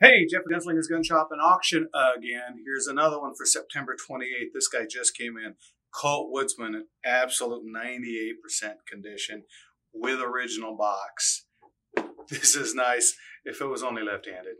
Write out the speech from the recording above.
Hey, Jeff Gunslinger's Gun Shop and Auction again. Here's another one for September 28th. This guy just came in. Colt Woodsman, absolute 98% condition with original box. This is nice if it was only left-handed.